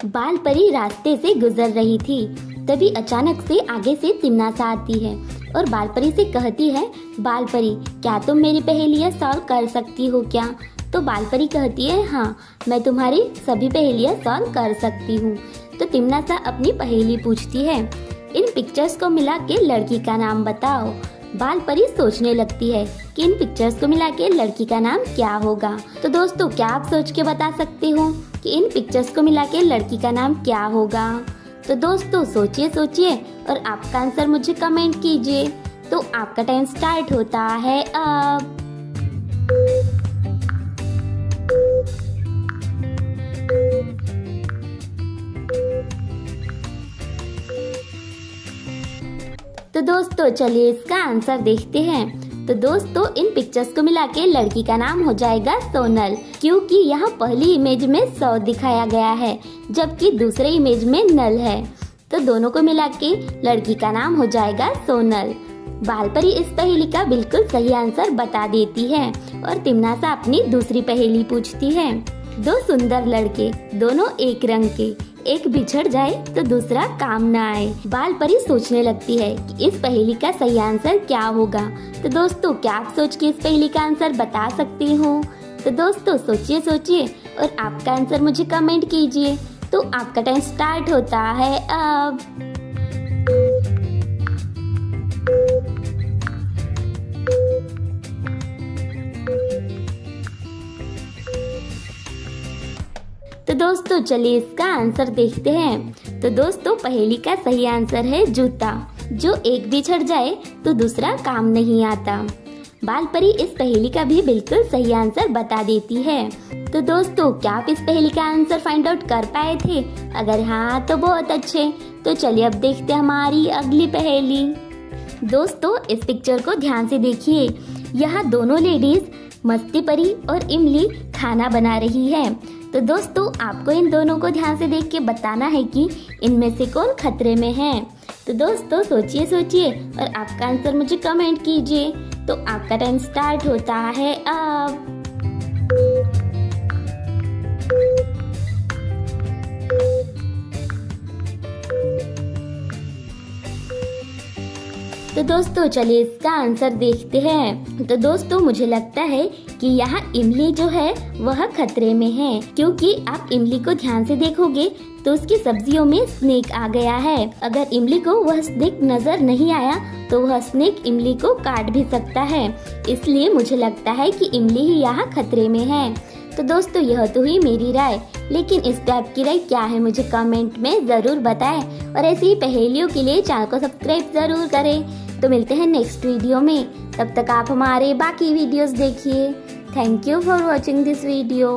बाल परी रास्ते से गुजर रही थी। तभी अचानक से आगे से तिमनासा आती है और बाल परी से कहती है, बाल परी, क्या तुम मेरी पहेलियाँ सॉल्व कर सकती हो क्या? तो बाल परी कहती है हाँ मैं तुम्हारी सभी पहेलियाँ सॉल्व कर सकती हूँ। तो तिमनासा अपनी पहेली पूछती है, इन पिक्चर्स को मिला के लड़की का नाम बताओ। बाल परी सोचने लगती है कि इन पिक्चर्स को मिला के लड़की का नाम क्या होगा। तो दोस्तों, क्या आप सोच के बता सकते हो कि इन पिक्चर्स को मिला के लड़की का नाम क्या होगा? तो दोस्तों, सोचिए सोचिए और आपका आंसर मुझे कमेंट कीजिए। तो आपका टाइम स्टार्ट होता है अब। तो दोस्तों, चलिए इसका आंसर देखते हैं। तो दोस्तों, इन पिक्चर्स को मिला के लड़की का नाम हो जाएगा सोनल, क्योंकि यहाँ पहली इमेज में सौ दिखाया गया है, जबकि दूसरे इमेज में नल है। तो दोनों को मिला के लड़की का नाम हो जाएगा सोनल। बालपरी इस पहेली का बिल्कुल सही आंसर बता देती है, और तिमनासा अपनी दूसरी पहेली पूछती है। दो सुंदर लड़के, दोनों एक रंग के एक बिछड़ जाए तो दूसरा काम न आए। बाल परी सोचने लगती है कि इस पहेली का सही आंसर क्या होगा। तो दोस्तों, क्या आप सोच के इस पहेली का आंसर बता सकते हो? तो दोस्तों, सोचिए सोचिए और आपका आंसर मुझे कमेंट कीजिए। तो आपका टाइम स्टार्ट होता है अब। तो दोस्तों, चलिए इसका आंसर देखते हैं। तो दोस्तों, पहेली का सही आंसर है जूता। जो एक बिछड़ जाए तो दूसरा काम नहीं आता। बाल परी इस पहेली का भी बिल्कुल सही आंसर बता देती है। तो दोस्तों, क्या आप इस पहेली का आंसर फाइंड आउट कर पाए थे? अगर हाँ तो बहुत अच्छे। तो चलिए अब देखते हैं हमारी अगली पहेली। दोस्तों, इस पिक्चर को ध्यान से देखिए। यहाँ दोनों लेडीज़ मस्ती परी और इमली खाना बना रही है। तो दोस्तों, आपको इन दोनों को ध्यान से देख के बताना है कि इनमें से कौन खतरे में है। तो दोस्तों, सोचिए सोचिए और आपका आंसर मुझे कमेंट कीजिए। तो आपका टाइम स्टार्ट होता है अब। तो दोस्तों, चलिए इसका आंसर देखते हैं। तो दोस्तों, मुझे लगता है कि यहाँ इमली जो है, वह खतरे में है। क्योंकि आप इमली को ध्यान से देखोगे तो उसकी सब्जियों में स्नेक आ गया है। अगर इमली को वह स्नेक नज़र नहीं आया तो वह स्नेक इमली को काट भी सकता है। इसलिए मुझे लगता है कि इमली ही यहाँ खतरे में है। तो दोस्तों, यह तो हुई मेरी राय। लेकिन इस टाइप की राय क्या है, मुझे कमेंट में ज़रूर बताएँ। और ऐसी पहेलियों के लिए चैनल को सब्सक्राइब ज़रूर करें। तो मिलते हैं नेक्स्ट वीडियो में। तब तक आप हमारे बाकी वीडियोस देखिए। Thank you for watching this video